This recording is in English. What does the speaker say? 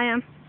I am.